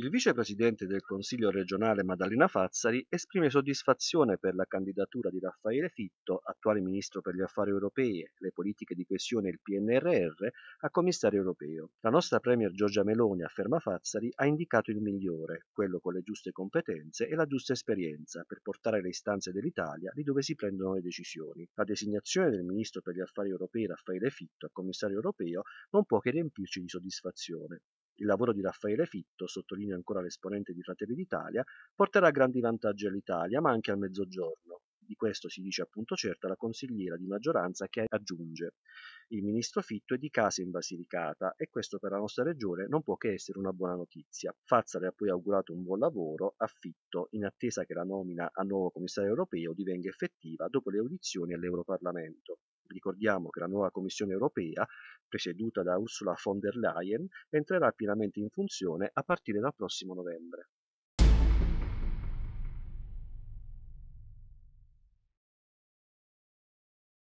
Il vicepresidente del Consiglio regionale Maddalena Fazzari esprime soddisfazione per la candidatura di Raffaele Fitto, attuale ministro per gli affari europei, le politiche di coesione e il PNRR, a commissario europeo. La nostra premier Giorgia Meloni, afferma Fazzari, ha indicato il migliore, quello con le giuste competenze e la giusta esperienza per portare le istanze dell'Italia lì dove si prendono le decisioni. La designazione del ministro per gli affari europei Raffaele Fitto a commissario europeo non può che riempirci di soddisfazione. Il lavoro di Raffaele Fitto, sottolinea ancora l'esponente di Fratelli d'Italia, porterà grandi vantaggi all'Italia, ma anche al Mezzogiorno. Di questo si dice appunto certa la consigliera di maggioranza che aggiunge il ministro Fitto è di casa in Basilicata e questo per la nostra regione non può che essere una buona notizia. Fazzari ha poi augurato un buon lavoro a Fitto in attesa che la nomina a nuovo commissario europeo divenga effettiva dopo le audizioni all'Europarlamento. Ricordiamo che la nuova Commissione europea, presieduta da Ursula von der Leyen, entrerà pienamente in funzione a partire dal prossimo novembre.